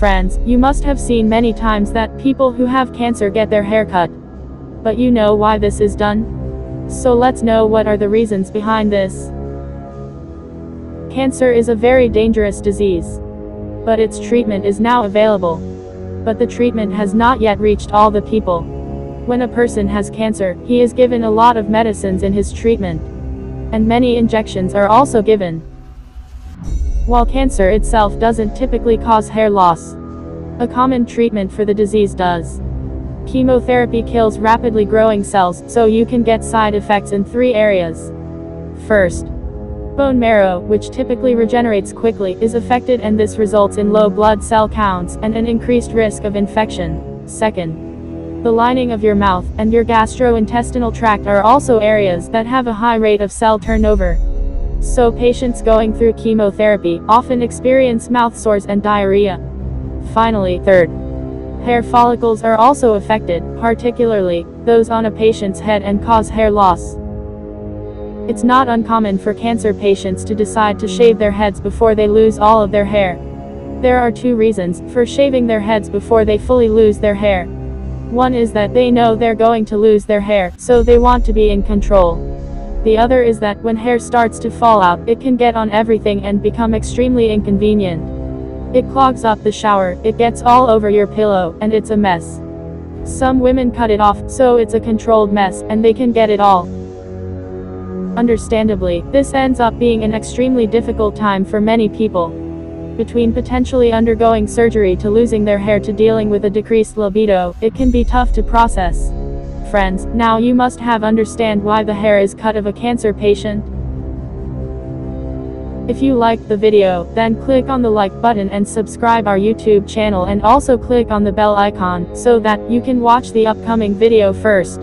Friends, you must have seen many times that people who have cancer get their hair cut. But you know why this is done? So let's know what are the reasons behind this. Cancer is a very dangerous disease. But its treatment is now available. But the treatment has not yet reached all the people. When a person has cancer, he is given a lot of medicines in his treatment. And many injections are also given. While cancer itself doesn't typically cause hair loss. A common treatment for the disease does. Chemotherapy kills rapidly growing cells, so you can get side effects in three areas. First, bone marrow, which typically regenerates quickly, is affected and this results in low blood cell counts and an increased risk of infection. Second, the lining of your mouth and your gastrointestinal tract are also areas that have a high rate of cell turnover. So patients going through chemotherapy often experience mouth sores and diarrhea. Finally, third, hair follicles are also affected, particularly those on a patient's head and cause hair loss. It's not uncommon for cancer patients to decide to shave their heads before they lose all of their hair. There are two reasons for shaving their heads before they fully lose their hair. One is that they know they're going to lose their hair, so they want to be in control. The other is that when hair starts to fall out, it can get on everything and become extremely inconvenient. It clogs up the shower, it gets all over your pillow, and it's a mess. Some women cut it off, so it's a controlled mess, and they can get it all. Understandably, this ends up being an extremely difficult time for many people. Between potentially undergoing surgery to losing their hair to dealing with a decreased libido, it can be tough to process. Friends, now you must have understand why the hair is cut of a cancer patient. If you liked the video, then click on the like button and subscribe our YouTube channel and also click on the bell icon, so that you can watch the upcoming video first.